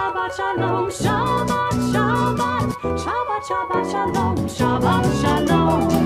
Shabbat Shalom, Shabbat, Shabbat, Shabbat, Shabbat Shalom, Shabbat Shalom,